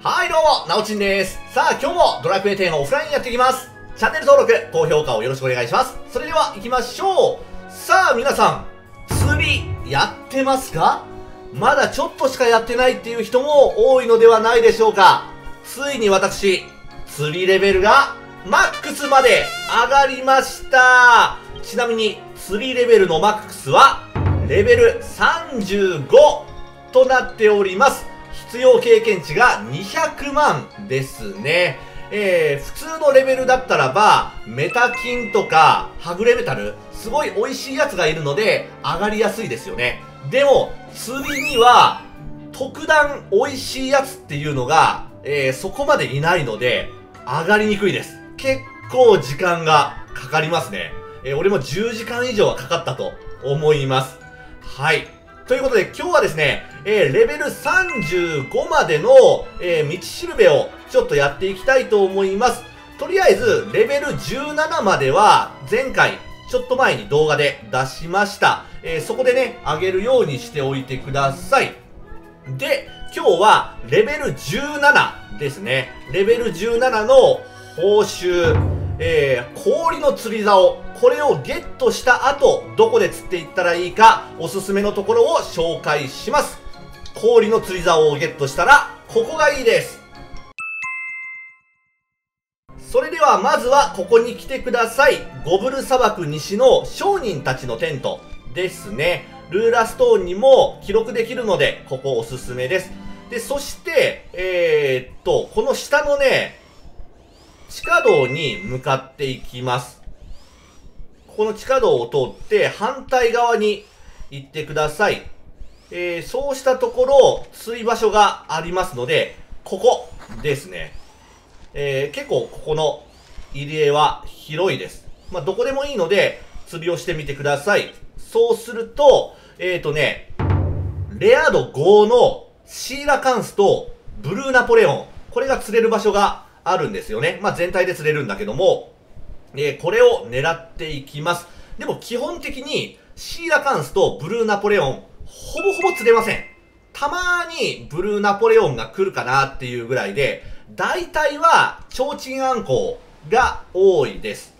はいどうも、なおちんです。さあ今日もドラクエ10オフラインやっていきます。チャンネル登録、高評価をよろしくお願いします。それでは行きましょう。さあ皆さん、釣りやってますか？まだちょっとしかやってないっていう人も多いのではないでしょうか。ついに私、釣りレベルがマックスまで上がりました。ちなみに釣りレベルのマックスはレベル35となっております。必要経験値が200万ですね。えー、普通のレベルだったらば、メタ金とか、はぐれメタル、すごい美味しいやつがいるので、上がりやすいですよね。でも、釣りには、特段美味しいやつっていうのが、えー、そこまでいないので、上がりにくいです。結構時間がかかりますね。えー、俺も10時間以上はかかったと思います。はい。ということで今日はですね、えー、レベル35までの、えー、道しるべをちょっとやっていきたいと思います。とりあえず、レベル17までは前回ちょっと前に動画で出しました。えー、そこでね、上げるようにしておいてください。で、今日はレベル17ですね。レベル17の報酬、えー、氷の釣り竿、これをゲットした後、どこで釣っていったらいいか、おすすめのところを紹介します。氷の釣り竿をゲットしたら、ここがいいです。それではまずはここに来てください。ゴブル砂漠西の商人たちのテントですね。ルーラストーンにも記録できるので、ここおすすめです。で、そして、えー、っと、この下のね、地下道に向かっていきます。この地下道を通って反対側に行ってください。えー、そうしたところ、釣り場所がありますので、ここですね。えー、結構ここの入り江は広いです。まあ、どこでもいいので、釣りをしてみてください。そうすると、えっ、ー、とね、レア度5のシーラカンスとブルーナポレオン。これが釣れる場所があるんですよね。まあ、全体で釣れるんだけども、えー、これを狙っていきます。でも基本的にシーラカンスとブルーナポレオン、ほぼほぼ釣れません。たまにブルーナポレオンが来るかなっていうぐらいで、大体は、提灯アンコウが多いです。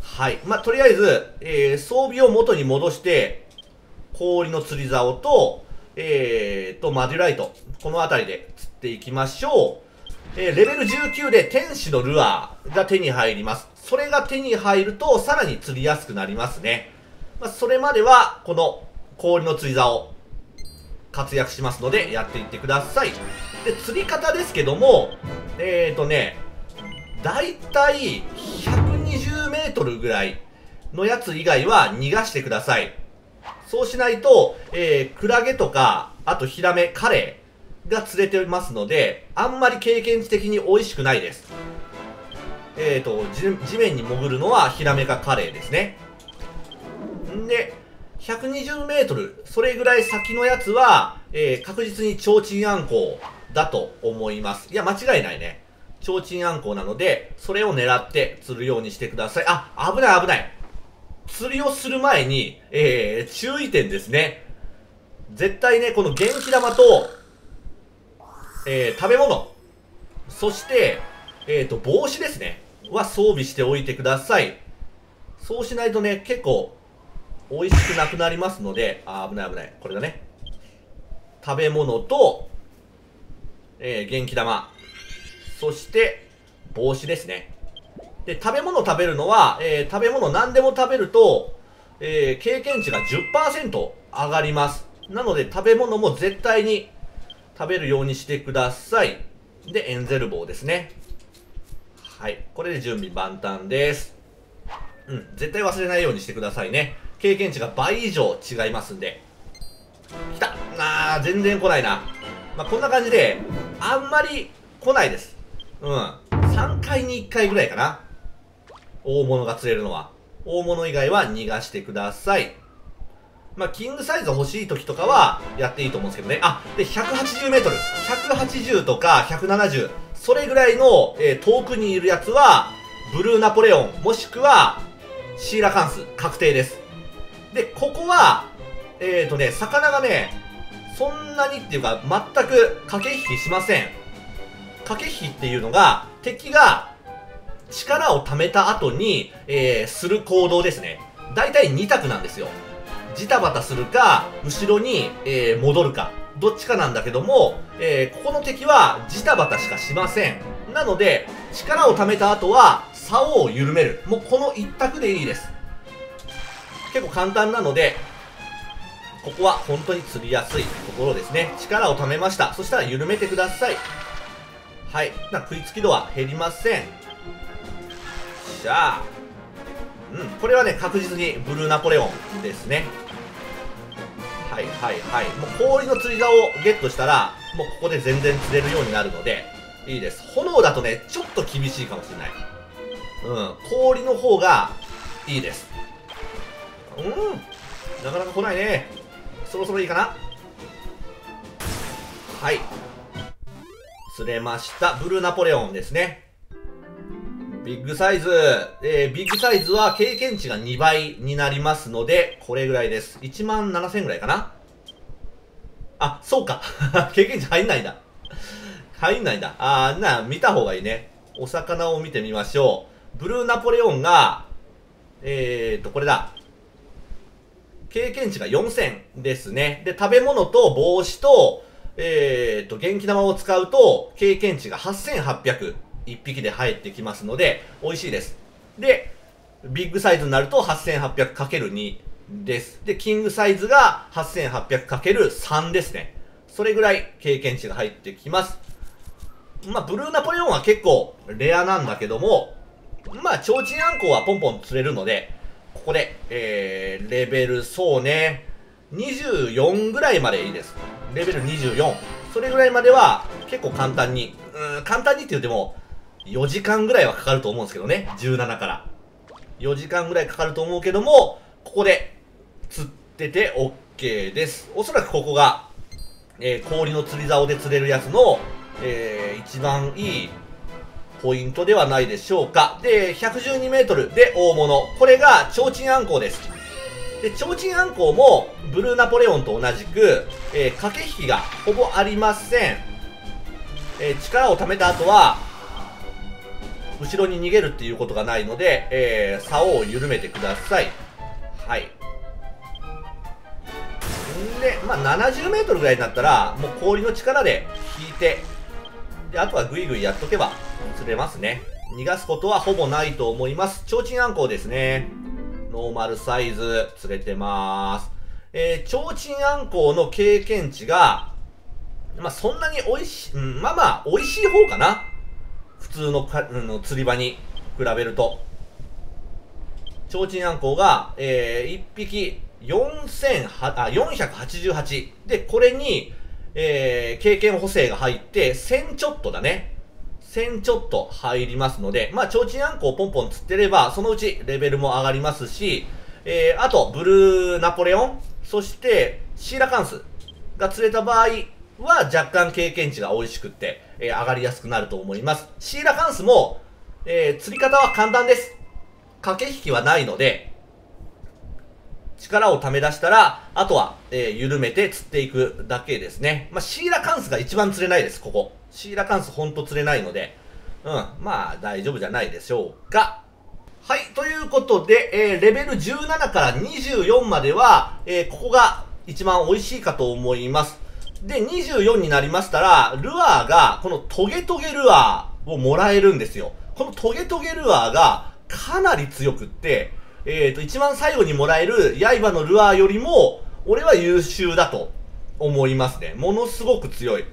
はい。まあ、とりあえず、えー、装備を元に戻して、氷の釣り竿と、えーと、マデュライト。この辺りで釣っていきましょう。えー、レベル19で天使のルアーが手に入ります。それが手に入ると、さらに釣りやすくなりますね。まあ、それまでは、この氷の釣り竿、活躍しますので、やっていってください。で、釣り方ですけども、えーとね、だいたい120メートルぐらいのやつ以外は逃がしてください。そうしないと、えー、クラゲとか、あとヒラメ、カレーが釣れてますので、あんまり経験値的に美味しくないです。えーと、地面に潜るのはヒラメかカレーですね。んで、120メートル、それぐらい先のやつは、えー、確実に提灯あんこうだと思います。いや、間違いないね。提灯あんこうなので、それを狙って釣るようにしてください。あ、危ない危ない。釣りをする前に、えー、注意点ですね。絶対ね、この元気玉と、えー、食べ物、そして、えっ、ー、と、帽子ですね。は装備しておいてください。そうしないとね、結構、美味しくなくなりますので、あ、危ない危ない。これだね。食べ物と、えー、元気玉。そして、帽子ですね。で、食べ物食べるのは、えー、食べ物何でも食べると、えー、経験値が10%上がります。なので、食べ物も絶対に食べるようにしてください。で、エンゼル棒ですね。はい。これで準備万端です。うん。絶対忘れないようにしてくださいね。経験値が倍以上違いますんで。来たあー、全然来ないな。まあ、こんな感じで、あんまり来ないです。うん。3回に1回ぐらいかな。大物が釣れるのは。大物以外は逃がしてください。まあ、キングサイズ欲しい時とかはやっていいと思うんですけどね。あ、で、180メートル。180とか170。それぐらいの、えー、遠くにいるやつは、ブルーナポレオン、もしくは、シーラカンス、確定です。で、ここは、えっ、ー、とね、魚がね、そんなにっていうか、全く駆け引きしません。駆け引きっていうのが、敵が力を貯めた後に、えー、する行動ですね。大体2択なんですよ。ジタバタするか、後ろに、えー、戻るか。どっちかなんだけども、えー、ここの敵はジタバタしかしません。なので、力を貯めた後は、竿を緩める。もうこの一択でいいです。結構簡単なので、ここは本当に釣りやすいところですね。力を貯めました。そしたら緩めてください。はい。な食いつき度は減りません。しゃあ。うん。これはね、確実にブルーナポレオンですね。はいはい。もう氷の釣り竿をゲットしたら、もうここで全然釣れるようになるので、いいです。炎だとね、ちょっと厳しいかもしれない。うん。氷の方がいいです。うん。なかなか来ないね。そろそろいいかなはい。釣れました。ブルーナポレオンですね。ビッグサイズ。えー、ビッグサイズは経験値が2倍になりますので、これぐらいです。1万7000ぐらいかなあ、そうか。経験値入んないんだ。入んないんだ。あー、な、見た方がいいね。お魚を見てみましょう。ブルーナポレオンが、えーと、これだ。経験値が4000ですね。で、食べ物と帽子と、えーと、元気玉を使うと、経験値が8800、1匹で入ってきますので、美味しいです。で、ビッグサイズになると 8800×2 です。で、キングサイズが 8800×3 ですね。それぐらい経験値が入ってきます。まあ、ブルーナポレオンは結構レアなんだけども、まあ、提灯あんこはポンポン釣れるので、ここで、えー、レベル、そうね、24ぐらいまでいいです。レベル24。それぐらいまでは、結構簡単に、うん、簡単にって言っても、4時間ぐらいはかかると思うんですけどね。17から。4時間ぐらいかかると思うけども、ここで、釣ってて OK です。おそらくここが、えー、氷の釣り竿で釣れるやつの、えー、一番いいポイントではないでしょうか。で、112メートルで大物。これが、提灯アンコウです。で、提灯アンコウも、ブルーナポレオンと同じく、えー、駆け引きがほぼありません。えー、力を貯めた後は、後ろに逃げるっていうことがないので、えー、竿を緩めてください。はい。で、まあ、70メートルぐらいになったら、もう氷の力で引いて、で、あとはグイグイやっとけば釣れますね。逃がすことはほぼないと思います。提灯あんこうですね。ノーマルサイズ釣れてます。えー、提灯あんこうの経験値が、まあ、そんなに美味しい、うん、まあまあ、美味しい方かな。普通のか、うん、釣り場に比べると。提灯あんこうが、えー、1匹、488。で、これに、えー、経験補正が入って、1000ちょっとだね。1000ちょっと入りますので、まあ、提灯あんこをポンポン釣ってれば、そのうちレベルも上がりますし、えー、あと、ブルーナポレオン、そして、シーラカンスが釣れた場合は、若干経験値が美味しくって、えー、上がりやすくなると思います。シーラカンスも、えー、釣り方は簡単です。駆け引きはないので、力を溜め出したら、あとは、えー、緩めて釣っていくだけですね。まあ、シーラカンスが一番釣れないです、ここ。シーラカンスほんと釣れないので、うん、まあ、大丈夫じゃないでしょうか。はい、ということで、えー、レベル17から24までは、えー、ここが一番美味しいかと思います。で、24になりましたら、ルアーが、このトゲトゲルアーをもらえるんですよ。このトゲトゲルアーがかなり強くって、えっ、ー、と、一番最後にもらえる刃のルアーよりも、俺は優秀だと思いますね。ものすごく強い。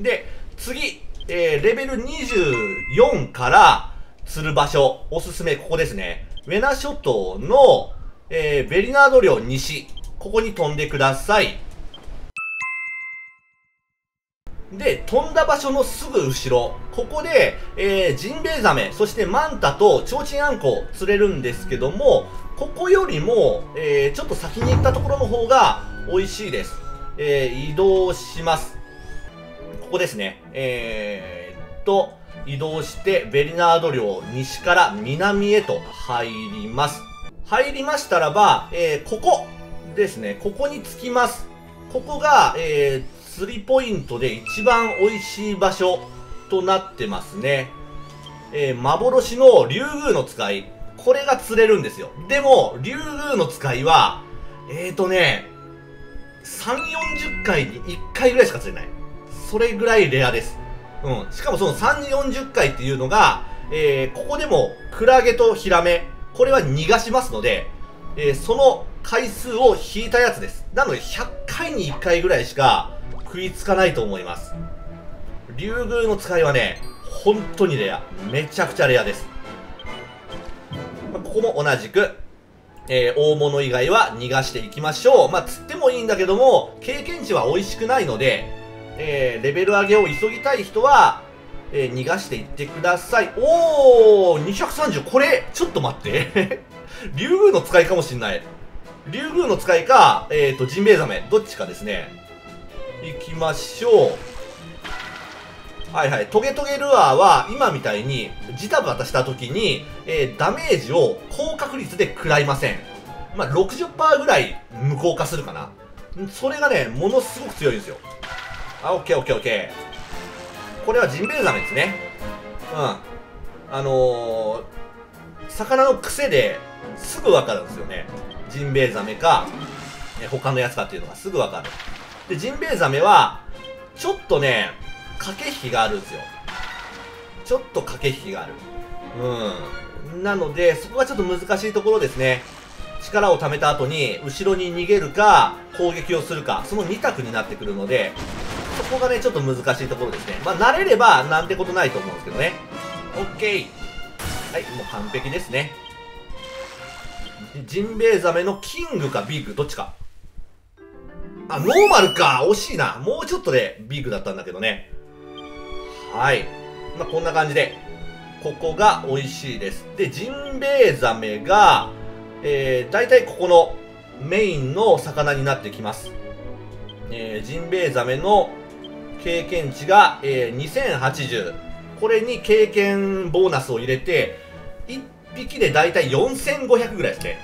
で、次、えー、レベル24から釣る場所、おすすめ、ここですね。ウェナ諸島の、えー、ベリナード領西、ここに飛んでください。で、飛んだ場所のすぐ後ろ、ここで、えー、ジンベエザメ、そしてマンタとチョウチンアンコ釣れるんですけども、ここよりも、えー、ちょっと先に行ったところの方が美味しいです。えー、移動します。ここですね。えー、っと、移動して、ベリナード領西から南へと入ります。入りましたらば、えー、ここですね。ここに着きます。ここが、えー、釣りポイントで一番美味しい場所となってますね。えー、幻の竜宮の使い。これが釣れるんですよ。でも、竜宮の使いは、えーとね、3、40回に1回ぐらいしか釣れない。それぐらいレアです。うん。しかもその3、40回っていうのが、えー、ここでも、クラゲとヒラメ、これは逃がしますので、えー、その回数を引いたやつです。なので、100回に1回ぐらいしか食いつかないと思います。竜宮の使いはね、本当にレア。めちゃくちゃレアです。まあ、ここも同じく、えー、大物以外は逃がしていきましょう。まあ、釣ってもいいんだけども、経験値は美味しくないので、えー、レベル上げを急ぎたい人は、えー、逃がしていってください。おー !230! これ、ちょっと待って。竜宮の使いかもしんない。竜宮の使いか、えっ、ー、と、ジンベエザメ。どっちかですね。行きましょう。はいはい。トゲトゲルアーは、今みたいに、ジタバタした時に、えー、ダメージを高確率で食らいません。まあ、60%ぐらい無効化するかな。それがね、ものすごく強いんですよ。あ、オッケーオッケーオッケー。これはジンベエザメですね。うん。あのー、魚の癖ですぐわかるんですよね。ジンベエザメか、他のやつかっていうのがすぐわかる。で、ジンベエザメは、ちょっとね、駆け引きがあるんですよ。ちょっと駆け引きがある。うん。なので、そこがちょっと難しいところですね。力を貯めた後に、後ろに逃げるか、攻撃をするか、その2択になってくるので、そこがね、ちょっと難しいところですね。まあ、慣れれば、なんてことないと思うんですけどね。オッケー。はい、もう完璧ですね。ジンベエザメのキングかビッグ、どっちか。あ、ノーマルか惜しいなもうちょっとでビッグだったんだけどね。はい。まあ、こんな感じで、ここが美味しいです。で、ジンベエザメが、えー、大体ここのメインの魚になってきます。えー、ジンベエザメの経験値が、えー、2080。これに経験ボーナスを入れて、1匹で大体4500ぐらいですね。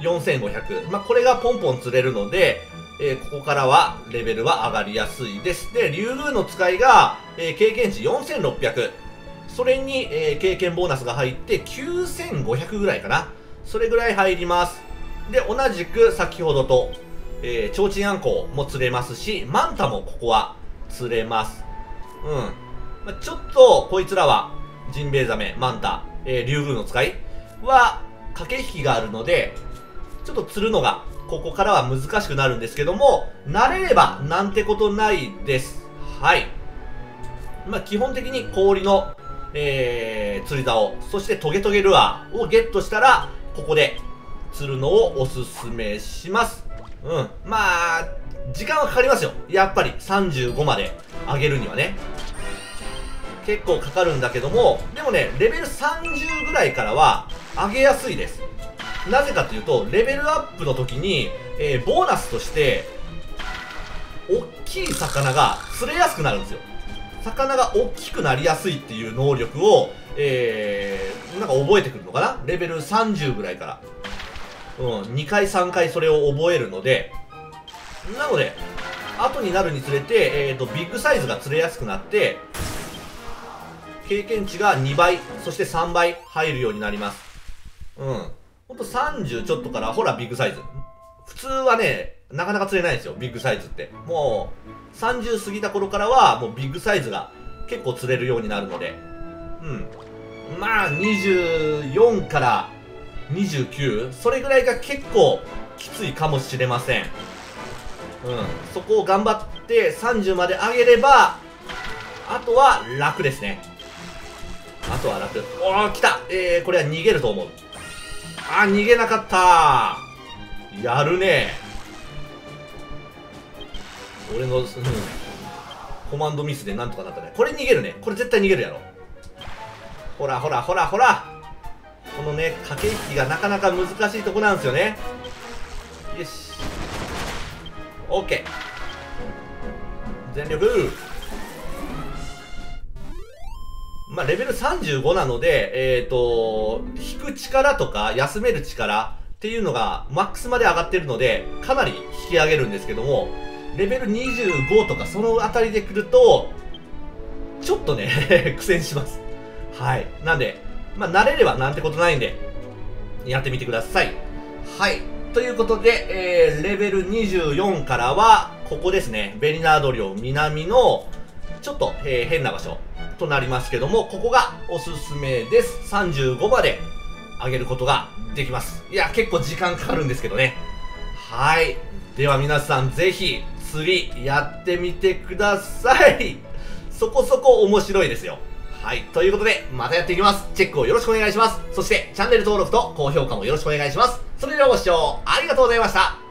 4500。まあ、これがポンポン釣れるので、えー、ここからはレベルは上がりやすいです。で、竜宮の使いが、えー、経験値4600。それに、えー、経験ボーナスが入って9500ぐらいかな。それぐらい入ります。で、同じく先ほどと、えー、提灯あんこも釣れますし、マンタもここは釣れます。うん。まあ、ちょっと、こいつらは、ジンベエザメ、マンタ、えー、竜宮の使いは、駆け引きがあるので、ちょっと釣るのがここからは難しくなるんですけども、慣れればなんてことないです。はい。まあ、基本的に氷の、えー、釣り竿、そしてトゲトゲルアーをゲットしたら、ここで釣るのをおすすめします。うん。まあ、時間はかかりますよ。やっぱり35まで上げるにはね。結構かかるんだけども、でもね、レベル30ぐらいからは上げやすいです。なぜかというと、レベルアップの時に、えー、ボーナスとして、大きい魚が釣れやすくなるんですよ。魚が大きくなりやすいっていう能力を、えー、なんか覚えてくるのかな？レベル30ぐらいから。うん、2回3回それを覚えるので、なので、後になるにつれて、えーと、ビッグサイズが釣れやすくなって、経験値が2倍、そして3倍入るようになります。うん。ほんと30ちょっとから、ほら、ビッグサイズ。普通はね、なかなか釣れないんですよ、ビッグサイズって。もう、30過ぎた頃からは、もうビッグサイズが結構釣れるようになるので。うん。まあ、24から29、それぐらいが結構きついかもしれません。うん。そこを頑張って30まで上げれば、あとは楽ですね。あとは楽。おー、来たえー、これは逃げると思う。あ、逃げなかったやるね俺の、うん、コマンドミスでなんとかなったね。これ逃げるね。これ絶対逃げるやろ。ほらほらほらほらこのね、駆け引きがなかなか難しいとこなんですよね。よし。OK。全力まあ、レベル35なので、えっ、ー、と、引く力とか休める力っていうのがマックスまで上がってるので、かなり引き上げるんですけども、レベル25とかそのあたりで来ると、ちょっとね、苦戦します。はい。なんで、まあ、慣れればなんてことないんで、やってみてください。はい。ということで、えー、レベル24からは、ここですね、ベリナード領南の、ちょっと、えー、変な場所となりますけども、ここがおすすめです。35まで上げることができます。いや、結構時間かかるんですけどね。はい。では皆さん、ぜひ、釣りやってみてください。そこそこ面白いですよ。はい。ということで、またやっていきます。チェックをよろしくお願いします。そして、チャンネル登録と高評価もよろしくお願いします。それではご視聴ありがとうございました。